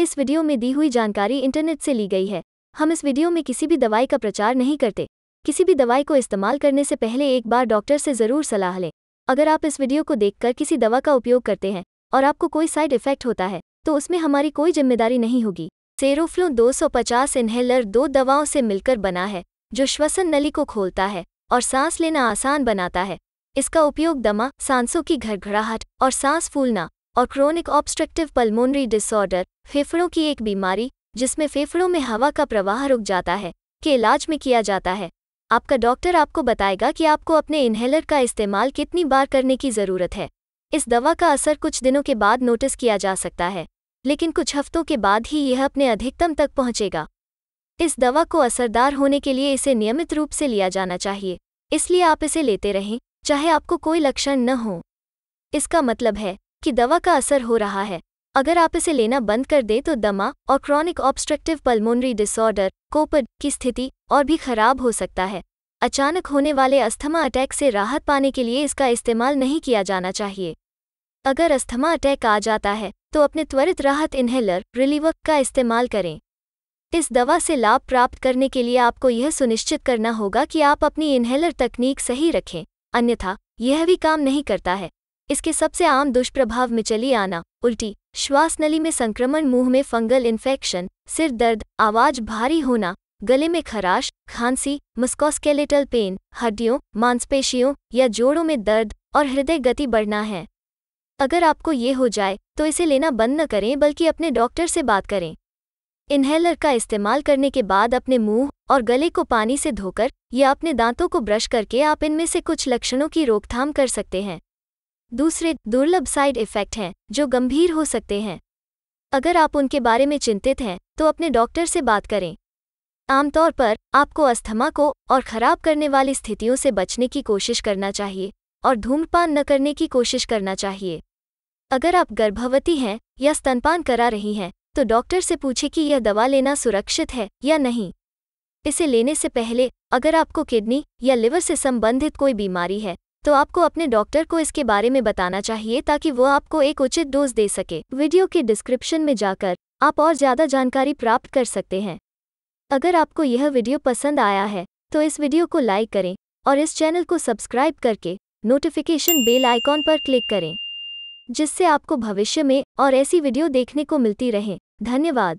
इस वीडियो में दी हुई जानकारी इंटरनेट से ली गई है। हम इस वीडियो में किसी भी दवाई का प्रचार नहीं करते। किसी भी दवाई को इस्तेमाल करने से पहले एक बार डॉक्टर से ज़रूर सलाह लें। अगर आप इस वीडियो को देखकर किसी दवा का उपयोग करते हैं और आपको कोई साइड इफ़ेक्ट होता है तो उसमें हमारी कोई ज़िम्मेदारी नहीं होगी। सेरोफ्लो 250 इन्हेलर दो दवाओं से मिलकर बना है, जो श्वसन नली को खोलता है और सांस लेना आसान बनाता है। इसका उपयोग दमा, सांसों की घरघराहट और सांस फूलना और क्रोनिक ऑब्स्ट्रक्टिव पल्मोनरी डिसऑर्डर फेफड़ों की एक बीमारी, जिसमें फेफड़ों में हवा का प्रवाह रुक जाता है, के इलाज में किया जाता है। आपका डॉक्टर आपको बताएगा कि आपको अपने इन्हेलर का इस्तेमाल कितनी बार करने की ज़रूरत है। इस दवा का असर कुछ दिनों के बाद नोटिस किया जा सकता है, लेकिन कुछ हफ्तों के बाद ही यह अपने अधिकतम तक पहुंचेगा। इस दवा को असरदार होने के लिए इसे नियमित रूप से लिया जाना चाहिए, इसलिए आप इसे लेते रहें, चाहे आपको कोई लक्षण न हो। इसका मतलब है कि दवा का असर हो रहा है। अगर आप इसे लेना बंद कर दें तो दमा और chronic obstructive pulmonary disorder, COPD की स्थिति और भी खराब हो सकता है। अचानक होने वाले अस्थमा अटैक से राहत पाने के लिए इसका इस्तेमाल नहीं किया जाना चाहिए। अगर अस्थमा अटैक आ जाता है तो अपने त्वरित राहत इन्हेलर, रिलीवर का इस्तेमाल करें। इस दवा से लाभ प्राप्त करने के लिए आपको यह सुनिश्चित करना होगा कि आप अपनी इन्हेलर तकनीक सही रखें, अन्यथा यह भी काम नहीं करता है। इसके सबसे आम दुष्प्रभाव में चली आना, उल्टी श्वास नली में संक्रमण, मुँह में फंगल इन्फेक्शन सिर दर्द, आवाज़ भारी होना, गले में खराश, खांसी मस्कोस्केलेटल पेन हड्डियों, मांसपेशियों या जोड़ों में दर्द और हृदय गति बढ़ना है। अगर आपको ये हो जाए तो इसे लेना बंद न करें, बल्कि अपने डॉक्टर से बात करें। इन्हेलर का इस्तेमाल करने के बाद अपने मुँह और गले को पानी से धोकर या अपने दांतों को ब्रश करके आप इनमें से कुछ लक्षणों की रोकथाम कर सकते हैं। दूसरे दुर्लभ साइड इफ़ेक्ट हैं, जो गंभीर हो सकते हैं। अगर आप उनके बारे में चिंतित हैं तो अपने डॉक्टर से बात करें। आमतौर पर, आपको अस्थमा को और खराब करने वाली स्थितियों से बचने की कोशिश करना चाहिए, और धूम्रपान न करने की कोशिश करना चाहिए। अगर आप गर्भवती हैं, या स्तनपान करा रही हैं तो डॉक्टर से पूछें कि यह दवा लेना सुरक्षित है या नहीं। इसे लेने से पहले, अगर आपको किडनी या लिवर से संबंधित कोई बीमारी है तो आपको अपने डॉक्टर को इसके बारे में बताना चाहिए ताकि वो आपको एक उचित डोज दे सके। वीडियो के डिस्क्रिप्शन में जाकर आप और ज़्यादा जानकारी प्राप्त कर सकते हैं। अगर आपको यह वीडियो पसंद आया है तो इस वीडियो को लाइक करें और इस चैनल को सब्सक्राइब करके नोटिफिकेशन बेल आइकॉन पर क्लिक करें, जिससे आपको भविष्य में और ऐसी वीडियो देखने को मिलती रहे। धन्यवाद।